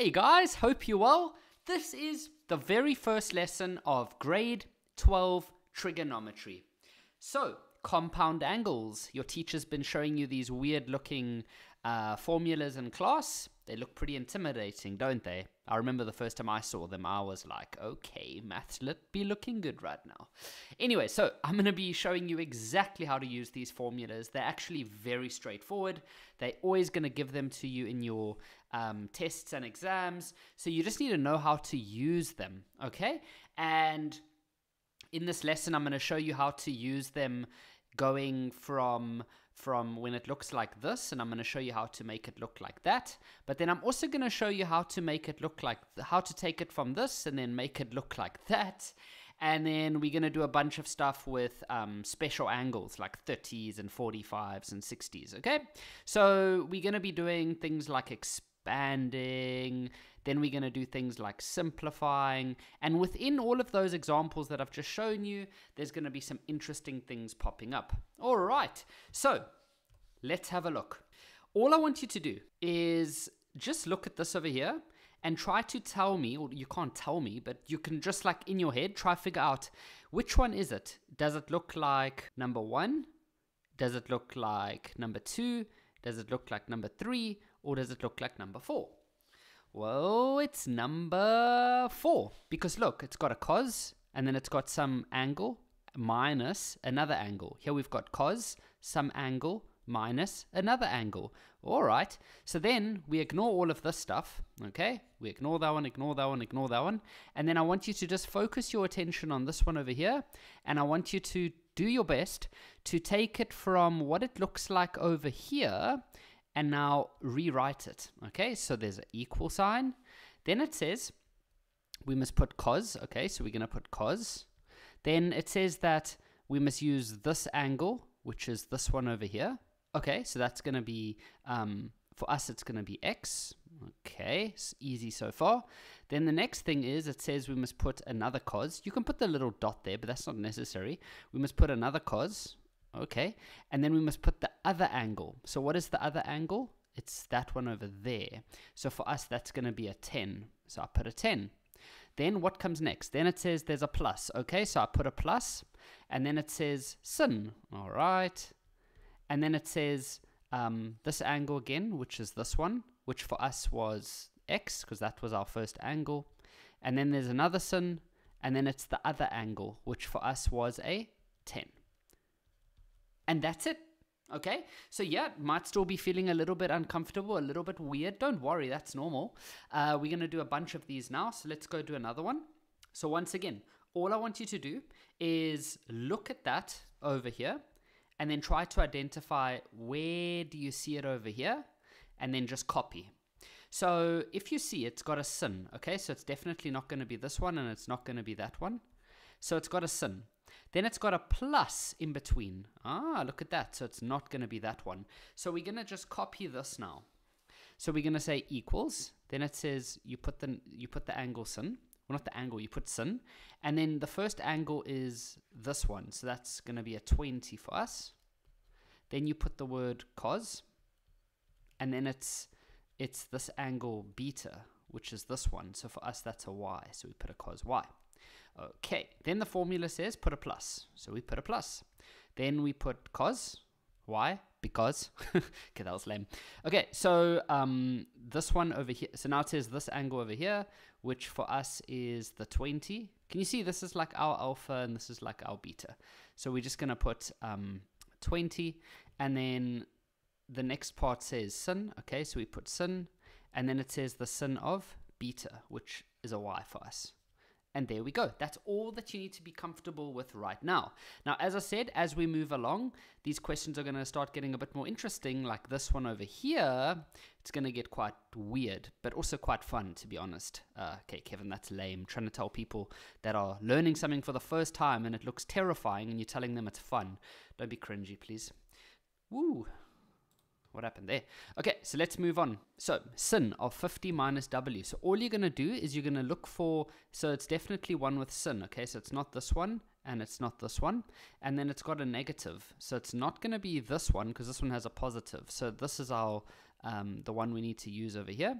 Hey guys, hope you're well. This is the very first lesson of grade 12 trigonometry. So, compound angles. Your teacher's been showing you these weird looking uh, formulas in class. They look pretty intimidating, don't they? I remember the first time I saw them, I was like, okay, maths lit be looking good right now. Anyway, so I'm going to be showing you exactly how to use these formulas. They're actually very straightforward. They're always going to give them to you in your um, tests and exams. So you just need to know how to use them, okay? And in this lesson, I'm going to show you how to use them going from from when it looks like this and I'm going to show you how to make it look like that. But then I'm also going to show you how to make it look like how to take it from this and then make it look like that. And then we're going to do a bunch of stuff with um, special angles like 30s and 45s and 60s okay? So we're going to be doing things like expanding then we're going to do things like simplifying. And within all of those examples that I've just shown you, there's going to be some interesting things popping up. All right, so let's have a look. All I want you to do is just look at this over here and try to tell me, or you can't tell me, but you can just like in your head try figure out which one is it? Does it look like number one? Does it look like number two? Does it look like number three? Or does it look like number four? Well, it's number four because look, it's got a cos and then it's got some angle minus another angle. Here we've got cos, some angle minus another angle. All right, so then we ignore all of this stuff, okay? We ignore that one, ignore that one, ignore that one. And then I want you to just focus your attention on this one over here. And I want you to do your best to take it from what it looks like over here and now rewrite it. Okay, so there's an equal sign. Then it says we must put cos. Okay, so we're going to put cos. Then it says that we must use this angle, which is this one over here. Okay, so that's going to be, um, for us, it's going to be x. Okay, easy so far. Then the next thing is it says we must put another cos. You can put the little dot there, but that's not necessary. We must put another cos. Okay, and then we must put the other angle. So what is the other angle? It's that one over there. So for us, that's going to be a 10. So I put a 10. Then what comes next? Then it says there's a plus. Okay, so I put a plus, and then it says sin. All right. And then it says um, this angle again, which is this one, which for us was x, because that was our first angle. And then there's another sin, and then it's the other angle, which for us was a 10 and that's it. Okay, so yeah, might still be feeling a little bit uncomfortable, a little bit weird. Don't worry, that's normal. Uh, we're going to do a bunch of these now, so let's go do another one. So, once again, all I want you to do is look at that over here and then try to identify where do you see it over here and then just copy. So, if you see it's got a sin, okay, so it's definitely not going to be this one and it's not going to be that one. So, it's got a sin. Then it's got a plus in between. Ah, look at that. So it's not going to be that one. So we're going to just copy this now. So we're going to say equals. Then it says you put the you put the angle sin. Well, not the angle, you put sin. And then the first angle is this one. So that's going to be a 20 for us. Then you put the word cos. And then it's it's this angle beta, which is this one. So for us, that's a y. So we put a cos y. Okay, then the formula says put a plus. So we put a plus. Then we put cos. Why? Because. okay, that was lame. Okay, so um, this one over here. So now it says this angle over here, which for us is the 20. Can you see this is like our alpha and this is like our beta. So we're just going to put um, 20 and then the next part says sin. Okay, so we put sin and then it says the sin of beta, which is a y for us. And there we go. That's all that you need to be comfortable with right now. Now, as I said, as we move along, these questions are going to start getting a bit more interesting, like this one over here. It's going to get quite weird, but also quite fun, to be honest. Uh, okay, Kevin, that's lame. Trying to tell people that are learning something for the first time and it looks terrifying and you're telling them it's fun. Don't be cringy, please. Woo, what happened there? Okay, so let's move on. So, sin of 50 minus w. So, all you're going to do is you're going to look for, so it's definitely one with sin, okay? So, it's not this one and it's not this one. And then it's got a negative. So, it's not going to be this one because this one has a positive. So, this is our um, the one we need to use over here.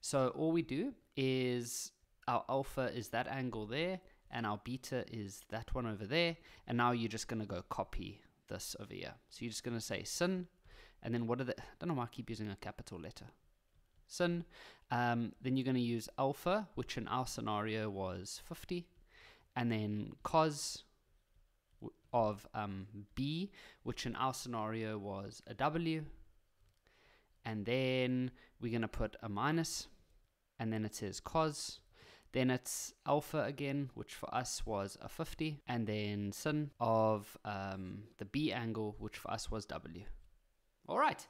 So all we do is our alpha is that angle there, and our beta is that one over there. And now you're just going to go copy this over here. So you're just going to say sin, and then what are the, I don't know why I keep using a capital letter. Sin. Um, then you're going to use alpha, which in our scenario was 50, and then cos of um, b, which in our scenario was a w, and then we're going to put a minus, and then it says cos, then it's alpha again, which for us was a 50, and then sin of um, the b angle, which for us was w. All right.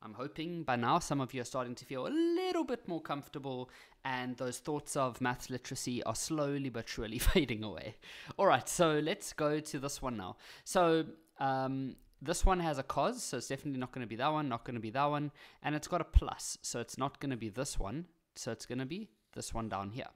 I'm hoping by now some of you are starting to feel a little bit more comfortable and those thoughts of maths literacy are slowly but surely fading away. All right, so let's go to this one now. So um, this one has a cos, so it's definitely not going to be that one, not going to be that one, and it's got a plus, so it's not going to be this one, so it's going to be this one down here.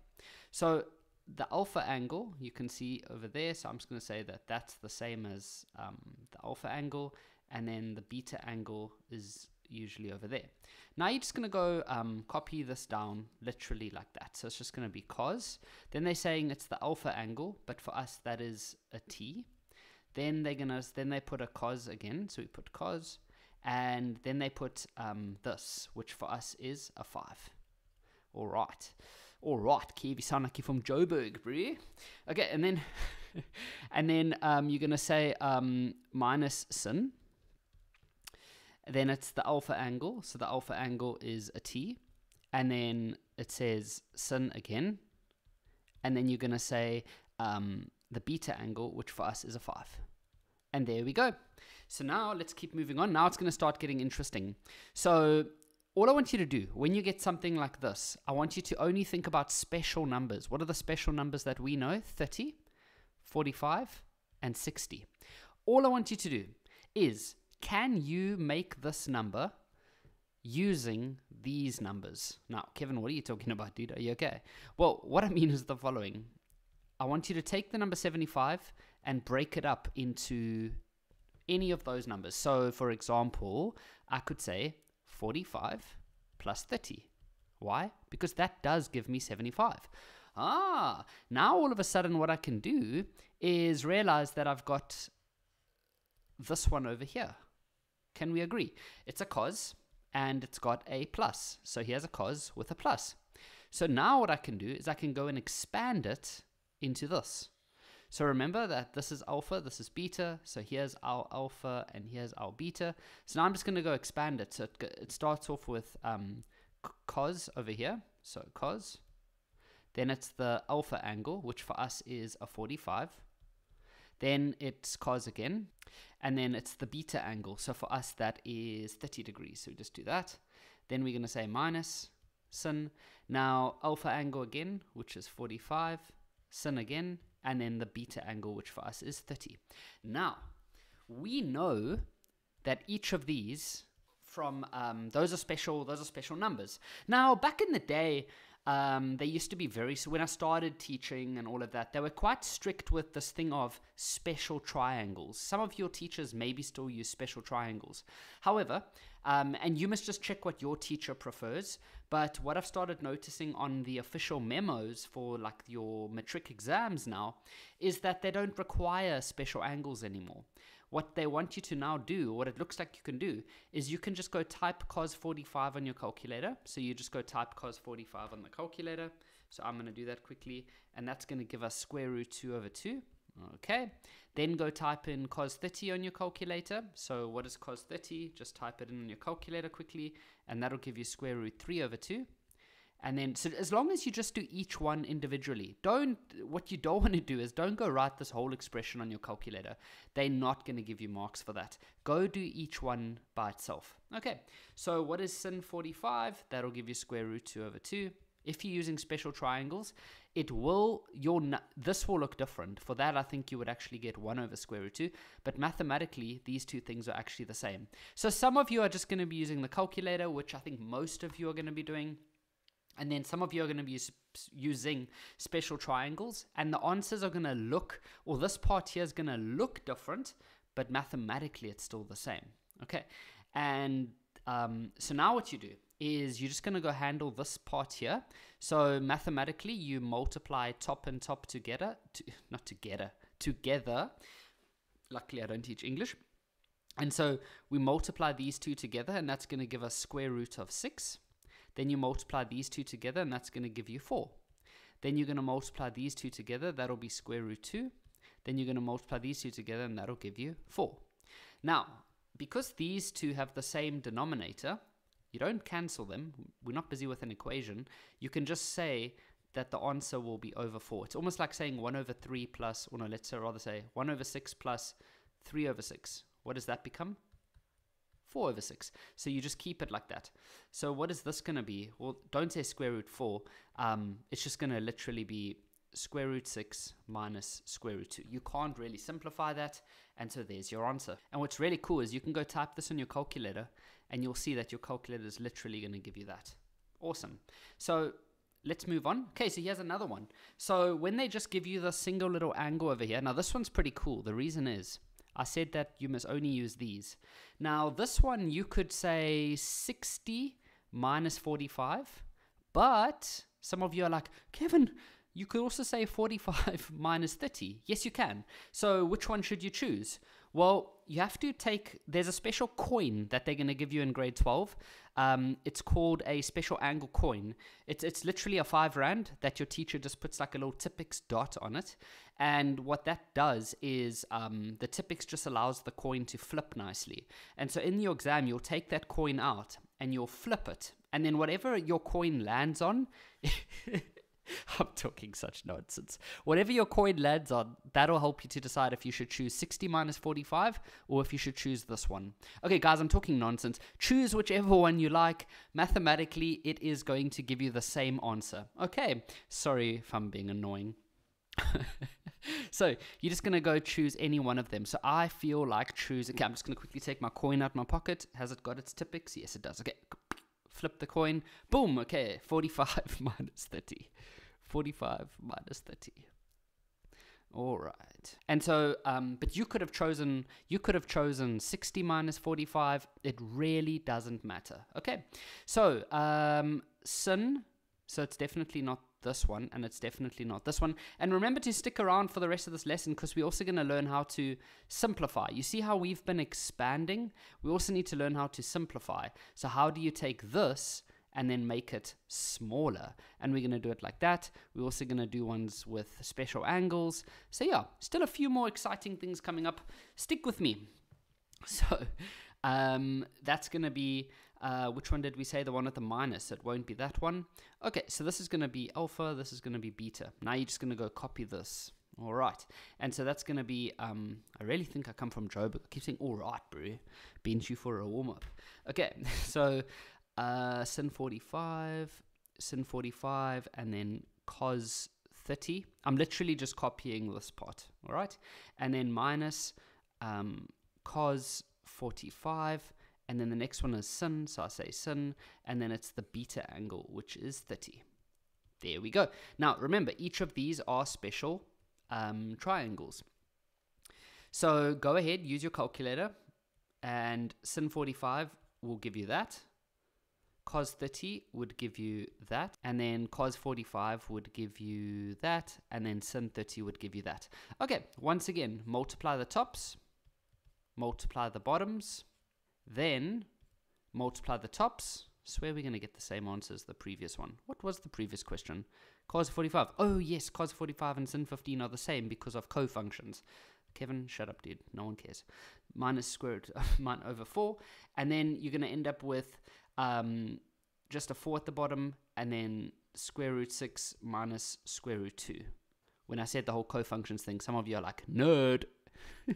So the alpha angle you can see over there, so I'm just going to say that that's the same as um, the alpha angle, and then the beta angle is usually over there. Now you're just going to go um, copy this down literally like that. So it's just going to be cos. Then they're saying it's the alpha angle, but for us that is a t. Then they're gonna then they put a cos again, so we put cos, and then they put um, this, which for us is a five. All right, all right, Kiwi sound like you're from Joburg, bro. Okay, and then and then um, you're gonna say um, minus sin. Then it's the alpha angle, so the alpha angle is a t, and then it says sin again, and then you're gonna say um, the beta angle, which for us is a 5. And there we go. So now let's keep moving on. Now it's going to start getting interesting. So all I want you to do when you get something like this, I want you to only think about special numbers. What are the special numbers that we know? 30, 45, and 60. All I want you to do is can you make this number using these numbers? Now, Kevin, what are you talking about, dude? Are you okay? Well, what I mean is the following I want you to take the number 75 and break it up into any of those numbers. So, for example, I could say 45 plus 30. Why? Because that does give me 75. Ah, now all of a sudden, what I can do is realize that I've got this one over here. Can we agree? It's a cos and it's got a plus. So here's a cos with a plus. So now what I can do is I can go and expand it into this. So remember that this is alpha, this is beta. So here's our alpha and here's our beta. So now I'm just going to go expand it. So it, it starts off with um, cos over here. So cos. Then it's the alpha angle, which for us is a 45. Then it's cos again. And then it's the beta angle. So for us, that is 30 degrees. So we just do that. Then we're going to say minus sin. Now alpha angle again, which is 45 sin again, and then the beta angle, which for us is 30. Now, we know that each of these from um, those are special those are special numbers now back in the day um, they used to be very so when i started teaching and all of that they were quite strict with this thing of special triangles. Some of your teachers maybe still use special triangles. However um, and you must just check what your teacher prefers but what I've started noticing on the official memos for like your matric exams now is that they don't require special angles anymore. What they want you to now do, what it looks like you can do, is you can just go type cos 45 on your calculator. So you just go type cos 45 on the calculator. So I'm going to do that quickly. And that's going to give us square root 2 over 2. Okay. Then go type in cos 30 on your calculator. So what is cos 30? Just type it in on your calculator quickly, and that'll give you square root 3 over 2. And then, so as long as you just do each one individually, don't, what you don't want to do is don't go write this whole expression on your calculator. They're not going to give you marks for that. Go do each one by itself. Okay, so what is sin 45? That'll give you square root 2 over 2. If you're using special triangles, it will your this will look different. For that, I think you would actually get 1 over square root 2. But mathematically, these two things are actually the same. So some of you are just going to be using the calculator, which I think most of you are going to be doing. And then some of you are going to be using special triangles. And the answers are going to look, or this part here is going to look different, but mathematically it's still the same. Okay. And Um, so now what you do is you're just going to go handle this part here. So mathematically, you multiply top and top together, to, not together, together. Luckily, I don't teach English. And so we multiply these two together, and that's going to give us square root of 6. Then you multiply these two together, and that's going to give you 4. Then you're going to multiply these two together, that'll be square root 2. Then you're going to multiply these two together, and that'll give you 4. Now, because these two have the same denominator, you don't cancel them. We're not busy with an equation. You can just say that the answer will be over 4. It's almost like saying 1 over 3 plus, or no, let's rather say 1 over 6 plus 3 over 6. What does that become? 4 over 6. So you just keep it like that. So what is this going to be? Well, don't say square root 4. Um, it's just going to literally be square root 6 minus square root 2. You can't really simplify that, and so there's your answer. And what's really cool is you can go type this on your calculator, and you'll see that your calculator is literally going to give you that. Awesome. So let's move on. Okay, so here's another one. So when they just give you the single little angle over here, now this one's pretty cool. The reason is I said that you must only use these. Now this one you could say 60 minus 45, but some of you are like, Kevin, you could also say 45 minus 30. Yes, you can. So which one should you choose? Well, you have to take, there's a special coin that they're going to give you in grade 12. Um, it's called a special angle coin. It's, it's literally a five rand that your teacher just puts like a little Tipp-Ex dot on it. And what that does is um, the Tipp-Ex just allows the coin to flip nicely. And so in your exam, you'll take that coin out and you'll flip it. And then whatever your coin lands on, I'm talking such nonsense. Whatever your coin lands on, that'll help you to decide if you should choose 60 minus 45 or if you should choose this one. Okay, guys, I'm talking nonsense. Choose whichever one you like. Mathematically, it is going to give you the same answer. Okay, sorry if I'm being annoying. so you're just going to go choose any one of them. So I feel like choosing. Okay, I'm just going to quickly take my coin out of my pocket. Has it got its Tipp-Ex? Yes, it does. Okay, flip the coin. Boom. Okay, 45 minus 30. 45 minus 30. All right. And so, um, but you could have chosen, you could have chosen 60 minus 45. It really doesn't matter. Okay. So, um, sin. So it's definitely not this one, and it's definitely not this one. And remember to stick around for the rest of this lesson because we're also going to learn how to simplify. You see how we've been expanding? We also need to learn how to simplify. So, how do you take this and then make it smaller. And we're going to do it like that. We're also going to do ones with special angles. So yeah, still a few more exciting things coming up. Stick with me. So um, that's going to be, uh, which one did we say? The one with the minus. It won't be that one. Okay, so this is going to be alpha. This is going to be beta. Now you're just going to go copy this. All right. And so that's going to be, um, I really think I come from Joburg. I keep saying, all right, bro. Been you for a warm up. Okay. So uh, sin 45, sin 45, and then cos 30. I'm literally just copying this part, all right? And then minus um, cos 45, and then the next one is sin, so I say sin, and then it's the beta angle, which is 30. There we go. Now, remember, each of these are special um, triangles. So go ahead, use your calculator, and sin 45 will give you that cos 30 would give you that, and then cos 45 would give you that, and then sin 30 would give you that. Okay, once again, multiply the tops, multiply the bottoms, then multiply the tops. Swear we're going to get the same answer as the previous one. What was the previous question? Cos 45. Oh, yes, cos 45 and sin 15 are the same because of cofunctions. Kevin, shut up, dude. No one cares. Minus square root of over 4. And then you're going to end up with um, just a 4 at the bottom, and then square root 6 minus square root 2. When I said the whole co-functions thing, some of you are like, nerd.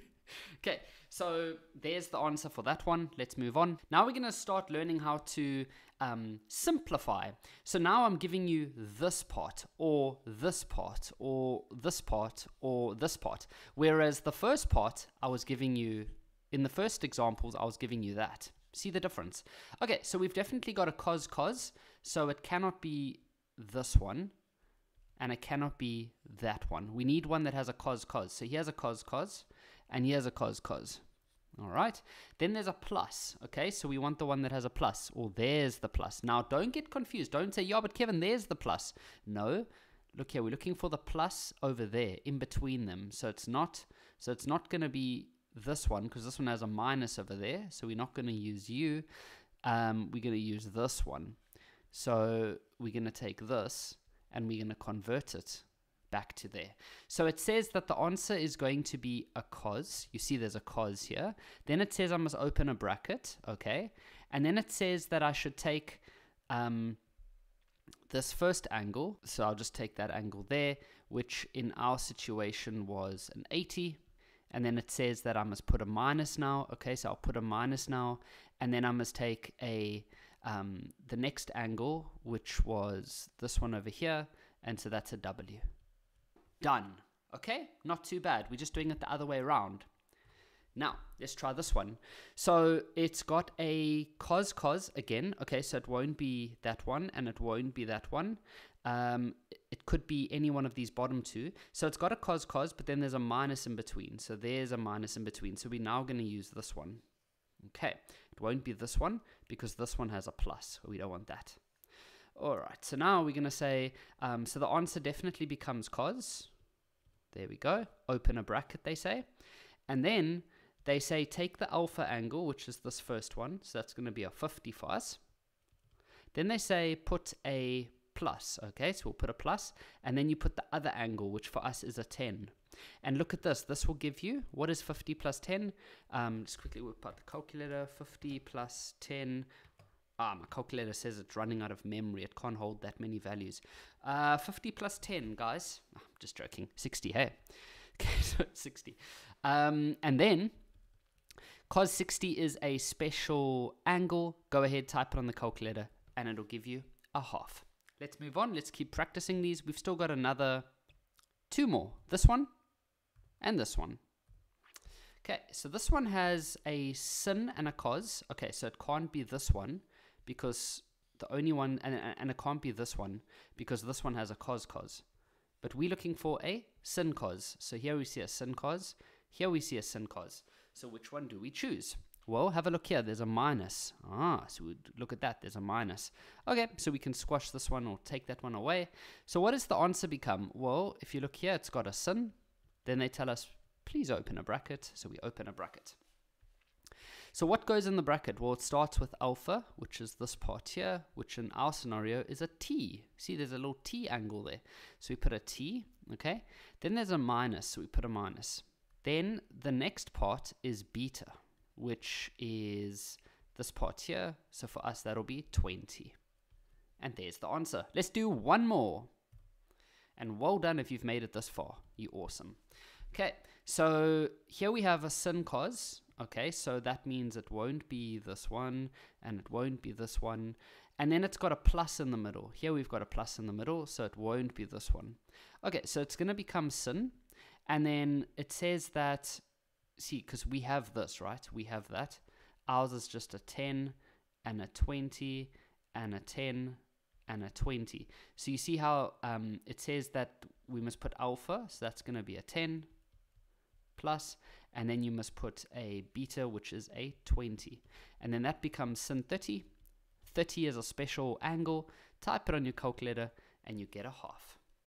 okay, so there's the answer for that one. Let's move on. Now we're going to start learning how to um, simplify. So now I'm giving you this part, or this part, or this part, or this part. Whereas the first part, I was giving you, in the first examples, I was giving you that. See the difference? Okay, so we've definitely got a cos cos, so it cannot be this one, and it cannot be that one. We need one that has a cos cos. So he has a cos cos, and he has a cos cos. All right. Then there's a plus. Okay. So we want the one that has a plus. Or there's the plus. Now, don't get confused. Don't say, yeah, but Kevin, there's the plus. No. Look here. We're looking for the plus over there in between them. So it's not, so it's not going to be this one because this one has a minus over there. So we're not going to use u. Um, we're going to use this one. So we're going to take this and we're going to convert it back to there. So it says that the answer is going to be a cos. You see there's a cos here. Then it says I must open a bracket, okay? And then it says that I should take um, this first angle. So I'll just take that angle there, which in our situation was an 80. And then it says that I must put a minus now. Okay, so I'll put a minus now. And then I must take a um, the next angle, which was this one over here. And so that's a W. Done. Okay, not too bad. We're just doing it the other way around. Now, let's try this one. So it's got a cos cos again. Okay, so it won't be that one and it won't be that one. Um, it could be any one of these bottom two. So it's got a cos cos, but then there's a minus in between. So there's a minus in between. So we're now going to use this one. Okay, it won't be this one because this one has a plus. We don't want that. All right, so now we're going to say, um, so the answer definitely becomes cos. There we go. Open a bracket, they say. And then they say take the alpha angle, which is this first one. So that's going to be a 50 for us. Then they say put a plus. Okay, so we'll put a plus, And then you put the other angle, which for us is a 10. And look at this. This will give you, what is 50 plus 10? Um, just quickly whip out the calculator. 50 plus 10 Ah, my calculator says it's running out of memory. It can't hold that many values. Uh, 50 plus 10, guys. Oh, I'm just joking. 60, hey. Okay, so 60. Um, and then, cos 60 is a special angle. Go ahead, type it on the calculator, and it'll give you a half. Let's move on. Let's keep practicing these. We've still got another two more. This one and this one. Okay, so this one has a sin and a cos. Okay, so it can't be this one because the only one, and, and it can't be this one because this one has a cos cos. But we're looking for a sin cos. So here we see a sin cos. Here we see a sin cos. So which one do we choose? Well, have a look here. There's a minus. Ah, so we look at that. There's a minus. Okay, so we can squash this one or take that one away. So what does the answer become? Well, if you look here, it's got a sin. Then they tell us, please open a bracket. So we open a bracket. So what goes in the bracket? Well, it starts with alpha, which is this part here, which in our scenario is a t. See, there's a little t angle there. So we put a t, okay? Then there's a minus, so we put a minus. Then the next part is beta, which is this part here. So for us, that'll be 20. And there's the answer. Let's do one more. And well done if you've made it this far. You're awesome. Okay, so here we have a sin cos, Okay, so that means it won't be this one and it won't be this one. And then it's got a plus in the middle. Here we've got a plus in the middle, so it won't be this one. Okay, so it's going to become sin. And then it says that, see, because we have this, right? We have that. Ours is just a 10 and a 20 and a 10 and a 20. So you see how um, it says that we must put alpha, so that's going to be a 10 plus, and then you must put a beta, which is a 20. And then that becomes sin 30. 30 is a special angle. Type it on your calculator, and you get a half.